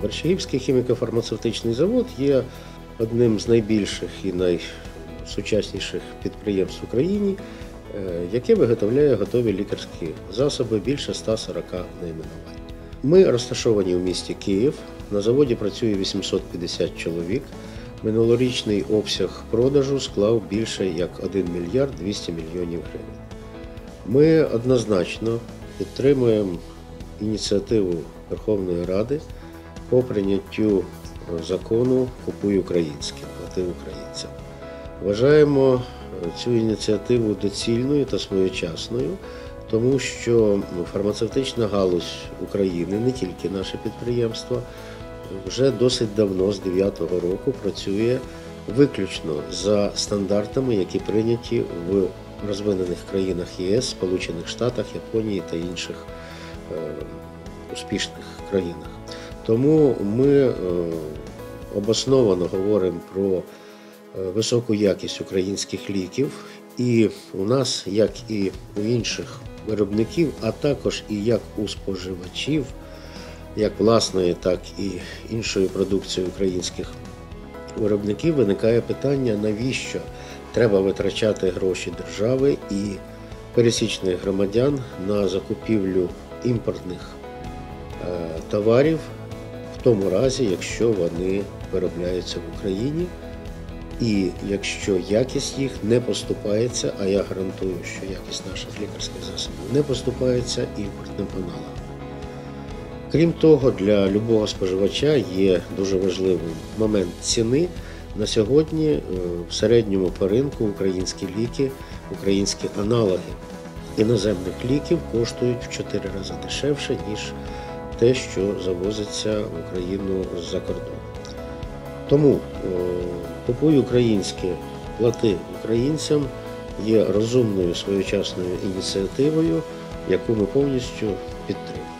Борщагівський хіміко-фармацевтичний завод є одним з найбільших і найсучасніших підприємств в Україні, е, яке виготовляє готові лікарські засоби більше 140 найменувань. Ми розташовані у місті Київ. На заводі працює 850 чоловік. Минулорічний обсяг продажу склав більше як 1 мільярд 200 мільйонів гривень. Ми однозначно підтримуємо ініціативу Верховної Ради по прийняттю закону Купуй українське, плати українцям. Вважаємо е, цю ініціативу доцільною та своєчасною, тому що ну, фармацевтична галузь України, не тільки наше підприємство, вже досить давно, з 9-го року, працює виключно за стандартами, які прийняті в розвинених країнах ЄС, Сполучених Штатах, Японії та інших е, успішних країнах. Тому ми е, обосновано говоримо про е, високу якість українських ліків, і у нас, як і у інших виробників, а також і як у споживачів, як власної, так і іншої продукції українських виробників, виникає питання, навіщо треба витрачати гроші держави і пересічних громадян на закупівлю імпортних е, товарів в тому разі, якщо вони виробляються в Україні, і якщо якість їх не поступається, а я гарантую, що якість наших лікарських засобів не поступається імпортним аналогам. Крім того, для любого споживача є дуже важливим момент ціни. На сьогодні е, в середньому по ринку українські ліки, українські аналоги іноземних ліків коштують в 4 рази дешевше, ніж те, що завозиться в Україну з-за кордону. Тому е, купуй українське, плати українцям є розумною своєчасною ініціативою, яку ми повністю підтримуємо.